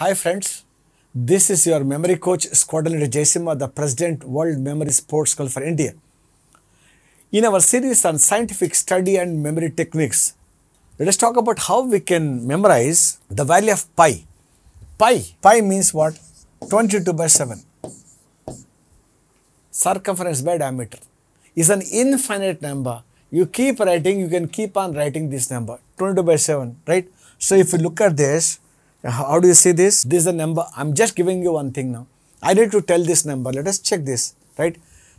Hi friends, this is your memory coach Squadron Leader Jayasimha, the President World Memory Sports Club for India. In our series on scientific study and memory techniques, let us talk about how we can memorize the value of pi. Pi, pi means what? 22 by 7. Circumference by diameter is an infinite number. You keep writing, you can keep on writing this number 22 by 7, right? So if you look at this, how do you see this? This is the number. I'm just giving you one thing now. I need to tell this number. Let us check this, right?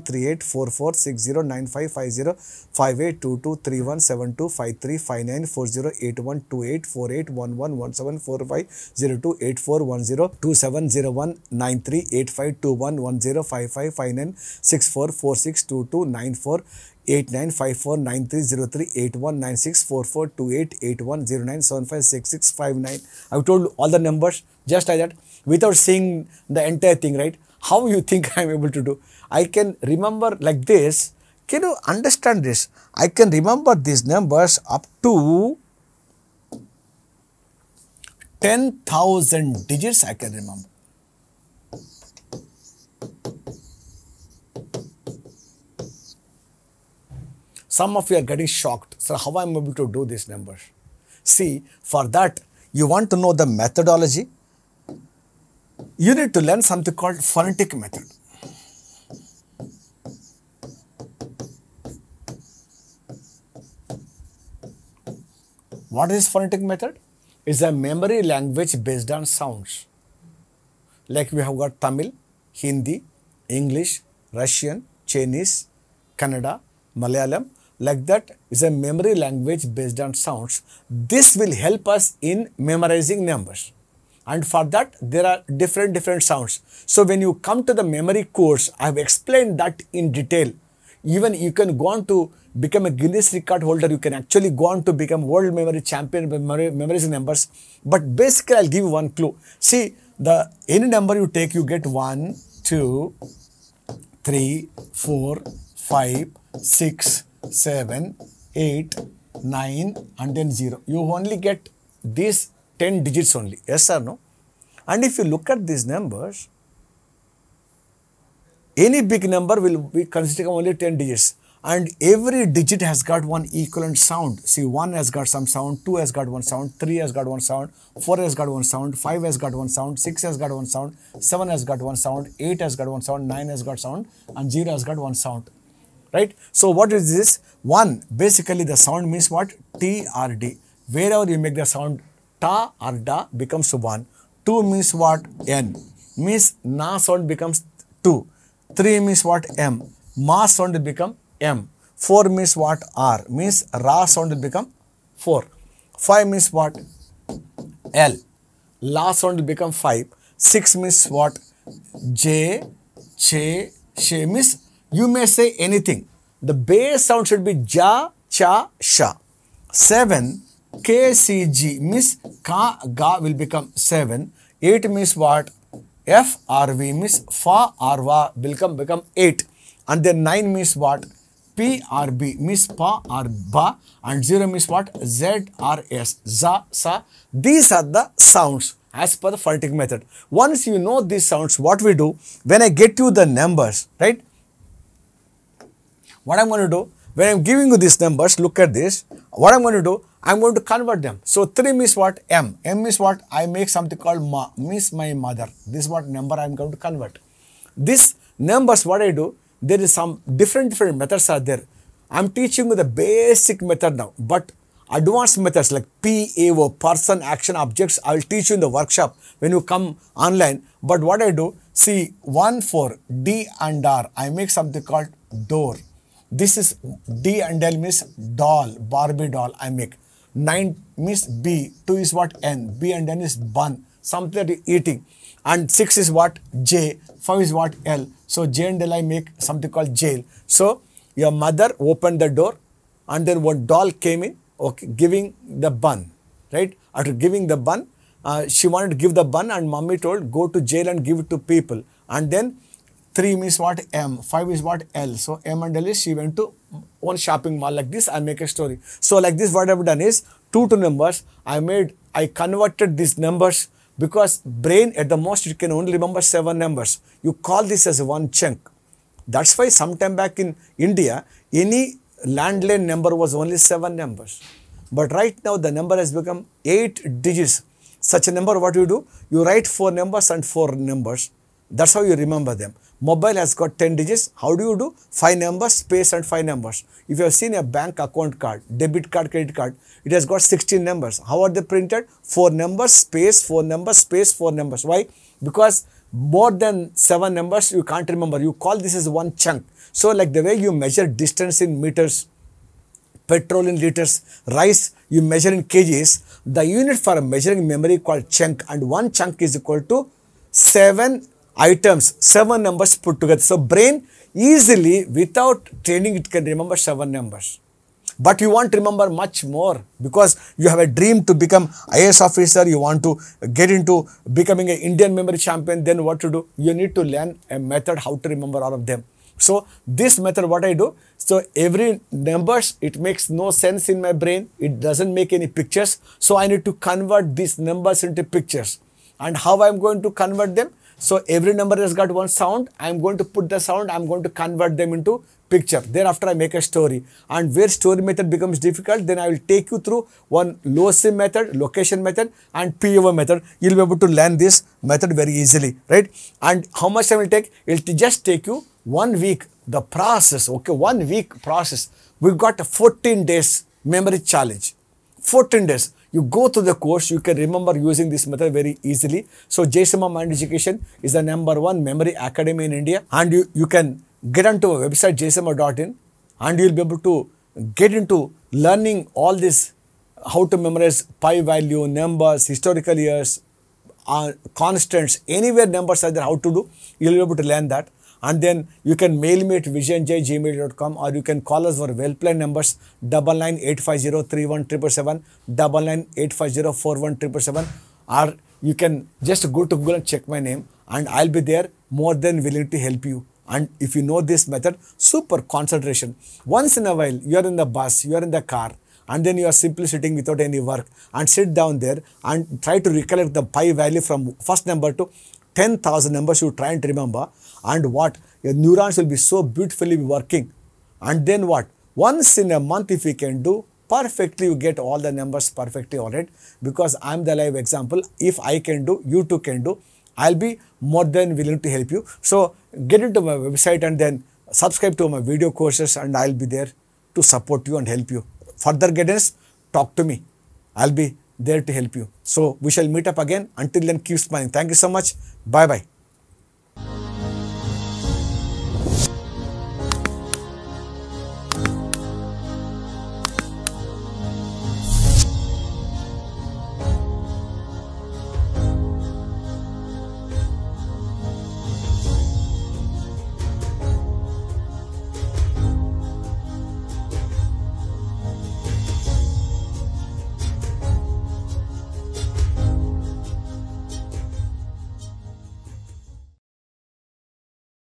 3.141592653588209698062806028649 three eight four four six zero nine five five zero five eight two two three one seven two five three five nine four zero eight one two eight four eight one one one seven four five zero two eight four one zero two seven zero one nine three eight five two one one zero five five five nine six four four six two two nine four eight nine five four nine three zero three eight one nine six four four two eight eight one zero nine seven five six six five nine. I've told all the numbers just like that without seeing the entire thing, right? How you think I'm able to do? I can remember like this. Can you understand this? I can remember these numbers up to 10,000 digits I can remember. Some of you are getting shocked. So how I am I able to do these numbers? See, for that, you want to know the methodology. You need to learn something called phonetic method. What is phonetic method? It's a memory language based on sounds. Like we have got Tamil, Hindi, English, Russian, Chinese, Kannada, Malayalam. Like that is a memory language based on sounds. This will help us in memorizing numbers. And for that, there are different, different sounds. So when you come to the memory course, I have explained that in detail. Even you can go on to become a Guinness record holder, you can actually go on to become world memory champion memory, memorizing numbers. But basically, I'll give you one clue. See, the any number you take, you get 1, 2, 3, 4, 5, 6, 7, 8, 9 and then 0. You only get these 10 digits only. Yes or no? And if you look at these numbers, any big number will be considering only 10 digits and every digit has got one equivalent sound. See, 1 has got some sound, 2 has got one sound, 3 has got one sound, 4 has got one sound, 5 has got one sound, 6 has got one sound, 7 has got one sound, 8 has got one sound, 9 has got sound, and 0 has got one sound. Right? So, what is this? 1, basically the sound means what? T or D. Wherever you make the sound ta or da becomes 1. 2 means what? N. Means na sound becomes 2. 3 means what? M. Ma sound become M. 4 means what? R. Means Ra sound become 4. 5 means what? L. La sound become 5. 6 means what? J. Che. She means you may say anything. The base sound should be Ja, Cha, Sha. 7. K, C, G means Ka, Ga will become 7. 8 means what? F, R, V means Fa, R, Va will become, become 8. And then 9 means what? P R B means pa or ba and 0 means what? Z or S, za, sa. These are the sounds as per the phonetic method. Once you know these sounds, what we do, when I get you the numbers, right? What I'm going to do, when I'm giving you these numbers, look at this. What I'm going to do, I'm going to convert them. So 3 means what? M. M means what? I make something called ma, means my mother. This is what number I'm going to convert. This numbers, what I do, there is some different different methods are there. I'm teaching you the basic method now, but advanced methods like PAO, person, action, objects, I will teach you in the workshop when you come online. But what I do, see 1, 4, D and R, I make something called door. This is D and L means doll, Barbie doll I make. 9 means B, 2 is what N, B and N is bun. something that eating. And 6 is what? J. 5 is what? L. So J and L I make something called jail. So your mother opened the door and then one doll came in, okay, giving the bun, right? After giving the bun, uh, she wanted to give the bun and mommy told go to jail and give it to people. And then 3 means what? M. 5 is what? L. So M and L is she went to one shopping mall like this. I make a story. So like this what I've done is two to numbers. I made, I converted these numbers because brain at the most it can only remember seven numbers. You call this as one chunk. That's why sometime back in India, any landline number was only seven numbers. But right now the number has become eight digits. Such a number, what you do? You write four numbers and four numbers. That's how you remember them. Mobile has got 10 digits. How do you do? 5 numbers, space and 5 numbers. If you have seen a bank account card, debit card, credit card, it has got 16 numbers. How are they printed? 4 numbers, space, 4 numbers, space, 4 numbers. Why? Because more than 7 numbers you can't remember. You call this as one chunk. So like the way you measure distance in meters, petrol in liters, rice you measure in kgs, the unit for measuring memory called chunk and one chunk is equal to 7 items, 7 numbers put together. So brain easily without training it can remember 7 numbers. But you want to remember much more because you have a dream to become IAS officer, you want to get into becoming an Indian memory champion, then what to do? You need to learn a method how to remember all of them. So this method what I do, so every numbers, it makes no sense in my brain. It doesn't make any pictures. So I need to convert these numbers into pictures. And how I'm going to convert them? So every number has got one sound. I'm going to put the sound. I'm going to convert them into picture. Thereafter, I make a story. And where story method becomes difficult, then I will take you through one LOCIM method, location method, and POV method. You'll be able to learn this method very easily, right? And how much time will take? It will just take you one week. The process, okay, one week process. We've got a 14 days memory challenge. 14 days. You go through the course, you can remember using this method very easily. So, JSMA Mind Education is the number one memory academy in India and you, you can get onto our website jsma.in and you'll be able to get into learning all this how to memorize pi value, numbers, historical years, uh, constants, anywhere numbers are there, how to do, you'll be able to learn that. And then you can mail me at visionj@gmail.com or you can call us for helpline numbers double nine eight five zero three one triple seven double nine eight five zero four one triple seven or you can just go to Google and check my name and I'll be there more than willing to help you. And if you know this method, super concentration. Once in a while, you are in the bus, you are in the car, and then you are simply sitting without any work and sit down there and try to recollect the pi value from first number to 10,000 numbers you try and remember. And what? Your neurons will be so beautifully working. And then what? Once in a month if you can do perfectly you get all the numbers perfectly all right? Because i'm the live example. If i can do you too can do i'll be more than willing to help you. So get into my website and then subscribe to my video courses and i'll be there to support you and help you. Further guidance talk to me. I'll be there to help you. So we shall meet up again. Until then keep smiling. Thank you so much. Bye bye